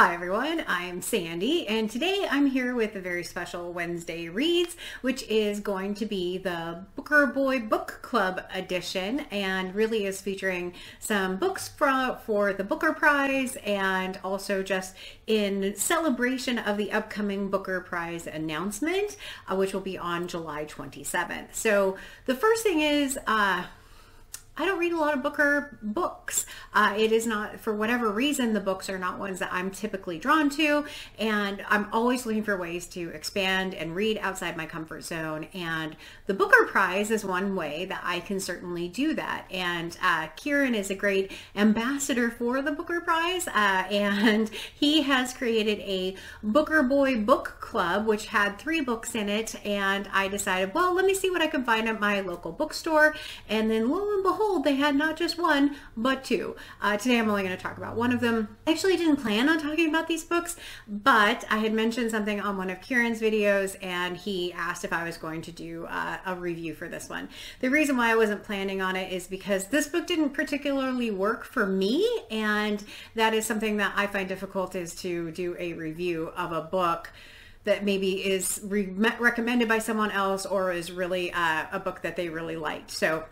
Hi everyone, I'm Sandy and today I'm here with a very special Wednesday Reads which is going to be the Booker Boy Book Club edition and really is featuring some books for, for the Booker Prize and also just in celebration of the upcoming Booker Prize announcement uh, which will be on July 27th. So the first thing is uh, I don't read a lot of Booker books. Uh, it is not, for whatever reason, the books are not ones that I'm typically drawn to. And I'm always looking for ways to expand and read outside my comfort zone. And the Booker Prize is one way that I can certainly do that. And uh, Kieran is a great ambassador for the Booker Prize. Uh, and he has created a Booker Boy book club, which had three books in it. And I decided, well, let me see what I can find at my local bookstore. And then lo and behold, they had not just one, but two. Uh, today I'm only going to talk about one of them. I actually didn't plan on talking about these books, but I had mentioned something on one of Kieran's videos and he asked if I was going to do uh, a review for this one. The reason why I wasn't planning on it is because this book didn't particularly work for me and that is something that I find difficult is to do a review of a book that maybe is re recommended by someone else or is really uh, a book that they really liked. So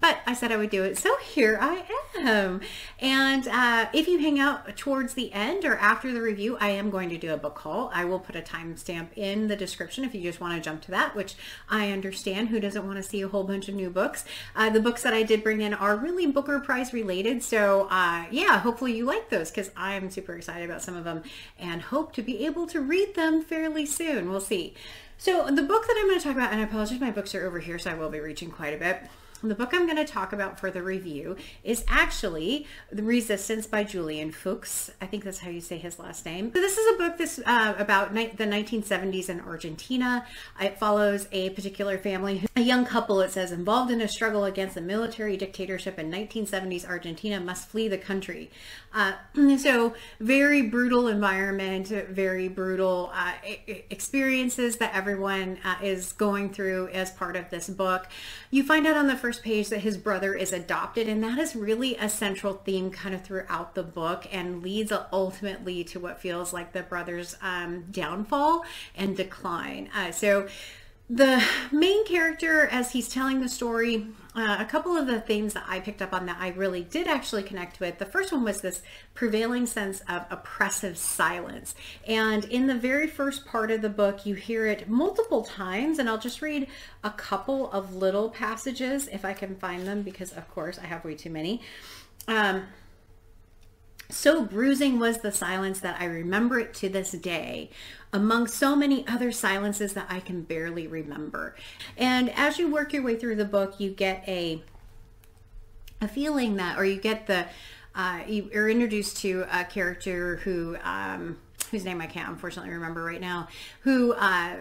but I said I would do it. So here I am. And uh, if you hang out towards the end or after the review, I am going to do a book haul. I will put a timestamp in the description if you just want to jump to that, which I understand who doesn't want to see a whole bunch of new books. Uh, the books that I did bring in are really Booker Prize related. So uh, yeah, hopefully you like those because I'm super excited about some of them and hope to be able to read them fairly soon. We'll see. So the book that I'm going to talk about, and I apologize, my books are over here, so I will be reaching quite a bit. The book I'm going to talk about for the review is actually The Resistance by Julian Fuks. I think that's how you say his last name. So this is a book this uh, about the 1970s in Argentina. It follows a particular family, a young couple, it says, involved in a struggle against a military dictatorship in 1970s Argentina must flee the country. Uh, so very brutal environment, very brutal uh, experiences that everyone uh, is going through as part of this book. You find out on the first page that his brother is adopted, and that is really a central theme kind of throughout the book and leads ultimately to what feels like the brother's um, downfall and decline. Uh, so the main character as he's telling the story uh, a couple of the themes that i picked up on that i really did actually connect with the first one was this prevailing sense of oppressive silence. And in the very first part of the book you hear it multiple times and i'll just read a couple of little passages if i can find them because of course i have way too many. Um, so bruising was the silence that I remember it to this day, among so many other silences that I can barely remember. And as you work your way through the book, you get a a feeling that, or you get the, uh, you are introduced to a character who, um, whose name I can't unfortunately remember right now, who uh,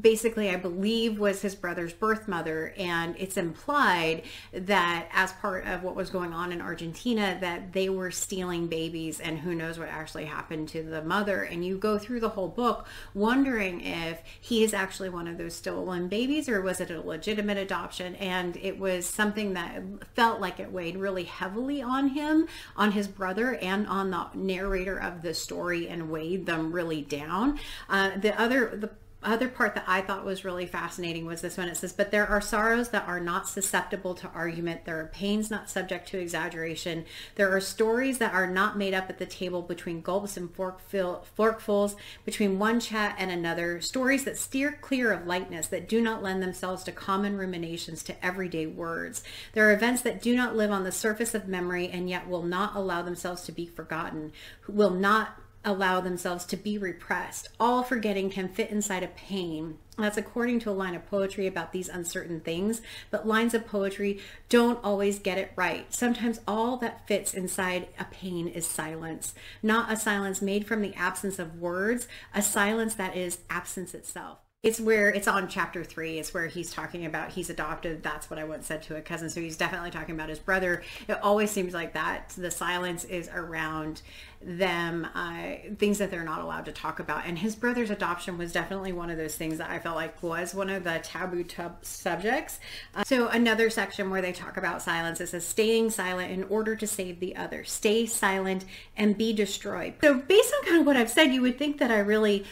basically I believe was his brother's birth mother and it's implied that as part of what was going on in Argentina that they were stealing babies and who knows what actually happened to the mother. And you go through the whole book wondering if he is actually one of those stolen babies or was it a legitimate adoption? And it was something that felt like it weighed really heavily on him on his brother and on the narrator of the story and weighed them really down. Uh, the other the other part that I thought was really fascinating was this one. It says, but there are sorrows that are not susceptible to argument. There are pains not subject to exaggeration. There are stories that are not made up at the table between gulps and forkfuls, between one chat and another. Stories that steer clear of lightness, that do not lend themselves to common ruminations, to everyday words. There are events that do not live on the surface of memory and yet will not allow themselves to be forgotten, who will not allow themselves to be repressed. All forgetting can fit inside a pain. That's according to a line of poetry about these uncertain things, but lines of poetry don't always get it right. Sometimes all that fits inside a pain is silence, not a silence made from the absence of words, a silence that is absence itself. It's where it's on chapter three. It's where he's talking about he's adopted. That's what I once said to a cousin. So he's definitely talking about his brother. It always seems like that. The silence is around them, uh, things that they're not allowed to talk about. And his brother's adoption was definitely one of those things that I felt like was one of the taboo tub subjects. Uh, so another section where they talk about silence, it says staying silent in order to save the other. Stay silent and be destroyed. So based on kind of what I've said, you would think that I really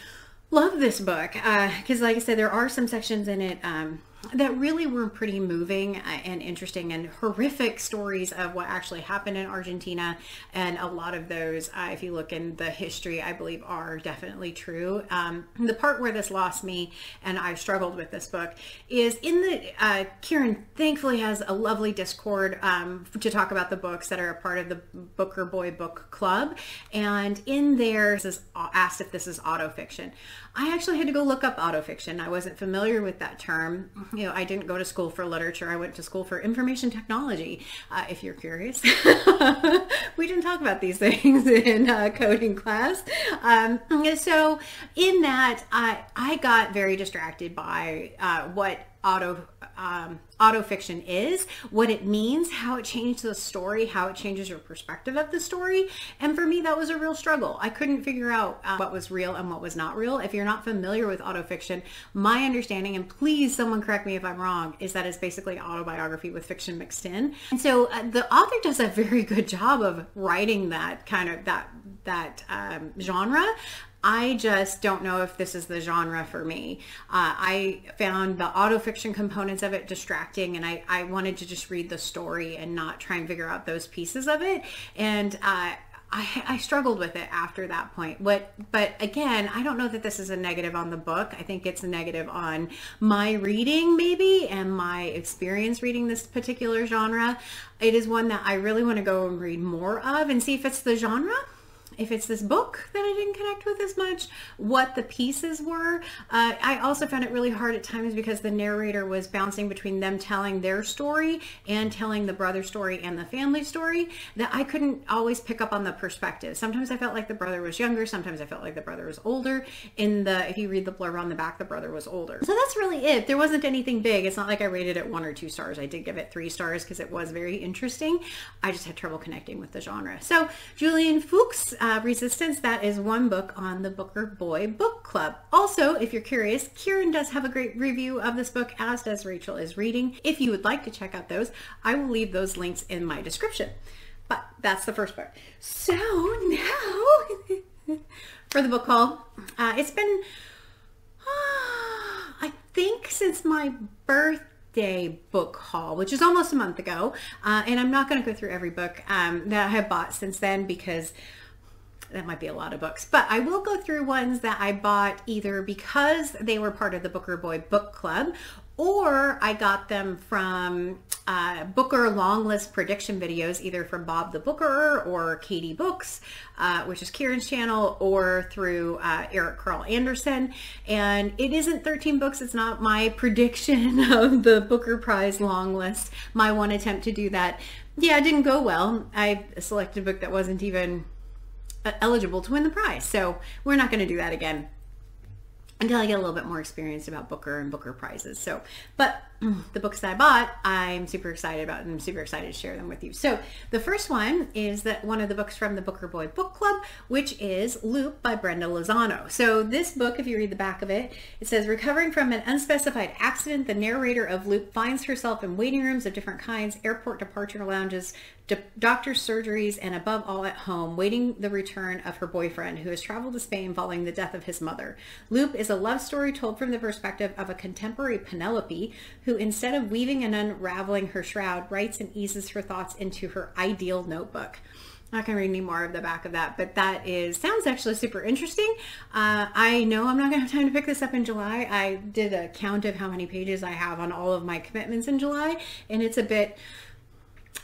love this book because uh, like i said there are some sections in it um, that really were pretty moving uh, and interesting and horrific stories of what actually happened in Argentina. And a lot of those, uh, if you look in the history, I believe are definitely true. Um, the part where this lost me and I struggled with this book is in the, uh, Kieran thankfully has a lovely Discord um, to talk about the books that are a part of the Booker Boy Book Club. And in there, this is asked if this is autofiction. I actually had to go look up autofiction. I wasn't familiar with that term you know, I didn't go to school for literature. I went to school for information technology. Uh, if you're curious, we didn't talk about these things in uh, coding class. Um, so in that, I I got very distracted by uh, what auto um, autofiction is, what it means, how it changed the story, how it changes your perspective of the story. And for me, that was a real struggle. I couldn't figure out uh, what was real and what was not real. If you're not familiar with autofiction, my understanding, and please someone correct me if I'm wrong, is that it's basically autobiography with fiction mixed in. And so uh, the author does a very good job of writing that kind of that that um, genre. I just don't know if this is the genre for me. Uh, I found the autofiction components of it distracting and I, I wanted to just read the story and not try and figure out those pieces of it. And uh, I, I, struggled with it after that point. What, but again, I don't know that this is a negative on the book. I think it's a negative on my reading, maybe, and my experience reading this particular genre. It is one that I really want to go and read more of and see if it's the genre if it's this book that I didn't connect with as much, what the pieces were. Uh, I also found it really hard at times because the narrator was bouncing between them telling their story and telling the brother story and the family story that I couldn't always pick up on the perspective. Sometimes I felt like the brother was younger. Sometimes I felt like the brother was older. In the, if you read the blurb on the back, the brother was older. So that's really it. There wasn't anything big. It's not like I rated it one or two stars. I did give it three stars because it was very interesting. I just had trouble connecting with the genre. So Julian Fuks, uh, Resistance, that is one book on the Booker Boy Book Club. Also, if you're curious, Kieran does have a great review of this book, as does Rachel is Reading. If you would like to check out those, I will leave those links in my description. But that's the first part. So now, for the book haul, uh, it's been, uh, I think since my birthday, Day book haul, which is almost a month ago. Uh, and I'm not going to go through every book um, that I have bought since then because that might be a lot of books, but I will go through ones that I bought either because they were part of the Booker Boy Book Club or I got them from uh, Booker long list prediction videos, either from Bob the Booker or KDBooks, uh, which is Kieran's channel, or through uh, Eric Karl Anderson. And it isn't 13 books. It's not my prediction of the Booker Prize long list. My one attempt to do that. Yeah, it didn't go well. I selected a book that wasn't even Uh, eligible to win the prize. So we're not going to do that again until I get a little bit more experience about Booker and Booker prizes. So, but the books that I bought, I'm super excited about and I'm super excited to share them with you. So the first one is that one of the books from the Booker Boy Book Club, which is Loop by Brenda Lozano. So this book, if you read the back of it, it says, recovering from an unspecified accident, the narrator of Loop finds herself in waiting rooms of different kinds, airport departure lounges, doctor's surgeries, and above all at home, waiting the return of her boyfriend who has traveled to Spain following the death of his mother. Loop is a love story told from the perspective of a contemporary Penelope who, instead of weaving and unraveling her shroud, writes and eases her thoughts into her ideal notebook. I'm not going to read any more of the back of that, but that is sounds actually super interesting. Uh, I know I'm not going to have time to pick this up in July. I did a count of how many pages I have on all of my commitments in July, and it's a bit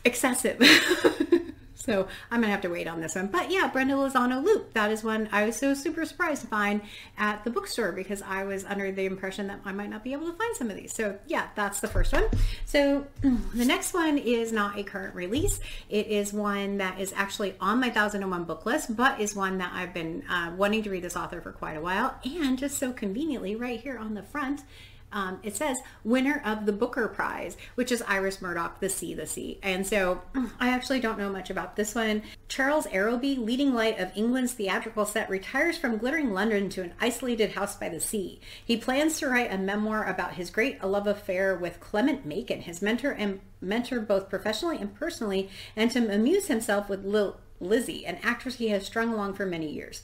excessive. So I'm gonna have to wait on this one. But yeah, Brenda Lozano Loop. That is one I was so super surprised to find at the bookstore because I was under the impression that I might not be able to find some of these. So yeah, that's the first one. So the next one is not a current release. It is one that is actually on my 1001 book list, but is one that I've been uh, wanting to read this author for quite a while. And just so conveniently, right here on the front, um, it says winner of the Booker Prize, which is Iris Murdoch, The Sea, The Sea. And so I actually don't know much about this one. Charles Arrowby, leading light of England's theatrical set, retires from glittering London to an isolated house by the sea. He plans to write a memoir about his great love affair with Clement Makin, his mentor and mentor both professionally and personally, and to amuse himself with Lil- Lizzie, an actress he has strung along for many years.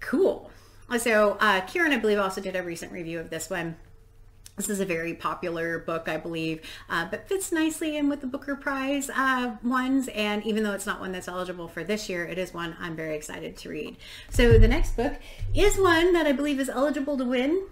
Cool. So uh, Kieran, I believe, also did a recent review of this one. This is a very popular book, I believe, uh, but fits nicely in with the Booker Prize uh, ones. And even though it's not one that's eligible for this year, it is one I'm very excited to read. So the next book is one that I believe is eligible to win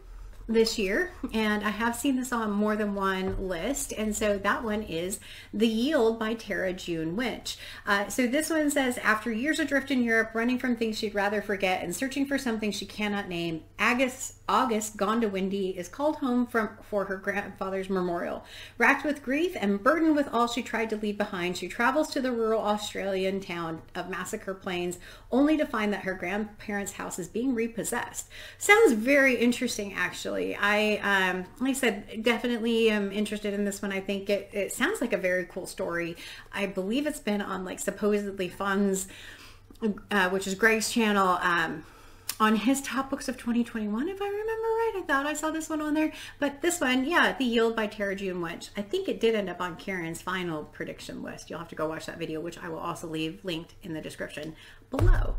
this year and I have seen this on more than one list and so that one is The Yield by Tara June Winch. Uh, so this one says after years adrift in Europe running from things she'd rather forget and searching for something she cannot name Agus August Goondiwindi is called home from for her grandfather's memorial. Racked with grief and burdened with all she tried to leave behind, she travels to the rural Australian town of Massacre Plains only to find that her grandparents' house is being repossessed. Sounds very interesting actually actually. I, um, like I said, definitely am interested in this one. I think it, it sounds like a very cool story. I believe it's been on like supposedly Funds, uh, which is Greg's channel, um, on his top books of 2021, if I remember right. I thought I saw this one on there. But this one, yeah, The Yield by Tara June Winch. I think it did end up on Kieran's final prediction list. You'll have to go watch that video, which I will also leave linked in the description below.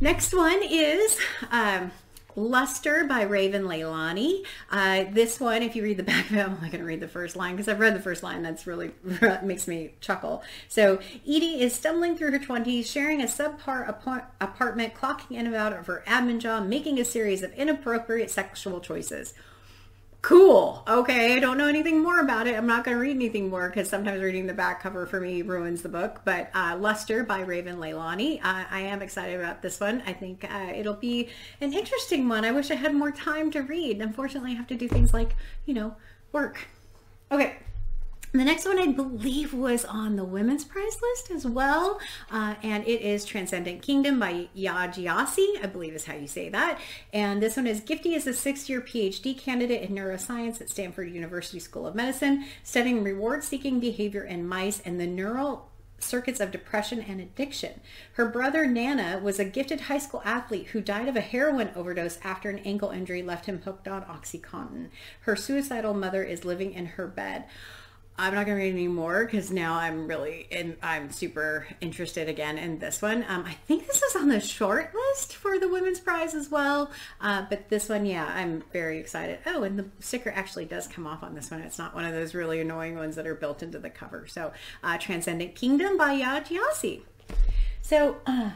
Next one is um, Luster by Raven Leilani. Uh, this one, if you read the back of it, I'm only going to read the first line because I've read the first line. That's really makes me chuckle. So Edie is stumbling through her 20s, sharing a subpar ap- apartment, clocking in and out of her admin job, making a series of inappropriate sexual choices cool. Okay, I don't know anything more about it. I'm not going to read anything more because sometimes reading the back cover for me ruins the book. But uh, Luster by Raven Leilani. Uh, I am excited about this one. I think uh, it'll be an interesting one. I wish I had more time to read. Unfortunately, I have to do things like, you know, work. Okay, the next one I believe was on the women's prize list as well, uh, and it is Transcendent Kingdom by Yaa Gyasi, I believe is how you say that. And this one is Gifty is a six-year PhD candidate in neuroscience at Stanford University School of Medicine, studying reward-seeking behavior in mice and the neural circuits of depression and addiction. Her brother Nana was a gifted high school athlete who died of a heroin overdose after an ankle injury left him hooked on OxyContin. Her suicidal mother is living in her bed. I'm not going to read any more because now I'm really in, I'm super interested again in this one. Um, I think this is on the short list for the women's prize as well. Uh, but this one, yeah, I'm very excited. Oh, and the sticker actually does come off on this one. It's not one of those really annoying ones that are built into the cover. So uh, Transcendent Kingdom by Yaa Gyasi. So uh,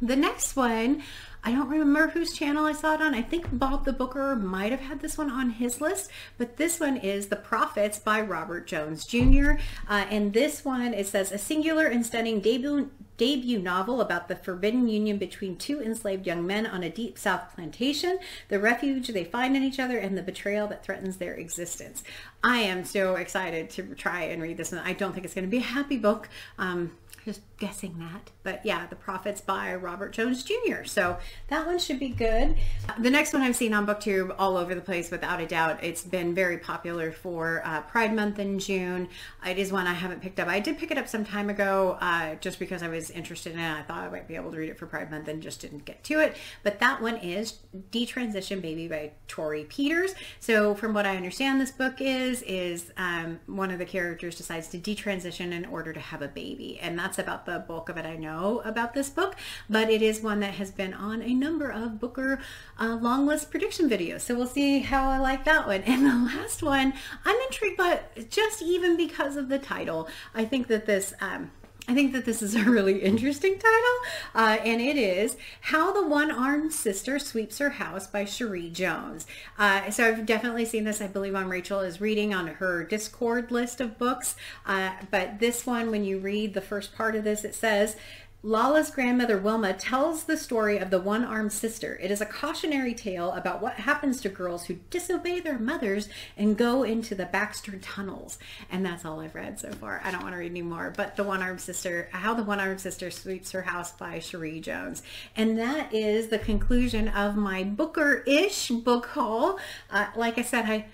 the next one I don't remember whose channel I saw it on. I think Bob the Booker might have had this one on his list, but this one is The Prophets by Robert Jones Jr. Uh, and this one, it says, a singular and stunning debut debut novel about the forbidden union between two enslaved young men on a deep south plantation, the refuge they find in each other, and the betrayal that threatens their existence. I am so excited to try and read this, and I don't think it's going to be a happy book. Um, just guessing that. But yeah, The Prophets by Robert Jones Jr. So that one should be good. The next one I've seen on BookTube all over the place without a doubt. It's been very popular for uh, Pride Month in June. It is one I haven't picked up. I did pick it up some time ago uh, just because I was interested in it. I thought I might be able to read it for Pride Month and just didn't get to it. But that one is Detransition Baby by Torrey Peters. So from what I understand this book is, is um, one of the characters decides to detransition in order to have a baby. And that's about the the bulk of it I know about this book, but it is one that has been on a number of Booker uh, long list prediction videos. So we'll see how I like that one. And the last one, I'm intrigued by just even because of the title. I think that this um, I think that this is a really interesting title, uh, and it is How the One-Armed Sister Sweeps Her House by Cherie Jones. Uh, so I've definitely seen this, I believe, on Rachel is reading on her Discord list of books. Uh, but this one, when you read the first part of this, it says, Lala's grandmother Wilma tells the story of the one-armed sister. It is a cautionary tale about what happens to girls who disobey their mothers and go into the Baxter tunnels. And that's all I've read so far. I don't want to read any more. But the one-armed sister, how the one-armed sister sweeps her house by Cherie Jones. And that is the conclusion of my Booker-ish book haul. Uh, like I said, I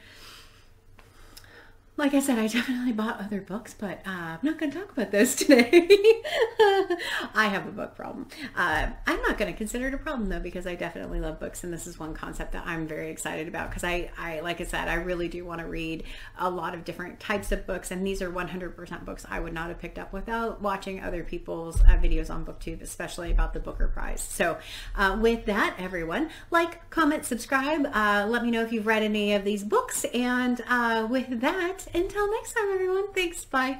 like I said, I definitely bought other books, but uh, I'm not going to talk about those today. I have a book problem. Uh, I'm not going to consider it a problem though, because I definitely love books, and this is one concept that I'm very excited about. Because I, I, like I said, I really do want to read a lot of different types of books, and these are 100% books I would not have picked up without watching other people's uh, videos on BookTube, especially about the Booker Prize. So, uh, with that, everyone, like, comment, subscribe. Uh, let me know if you've read any of these books, and uh, with that until next time, everyone. Thanks. Bye.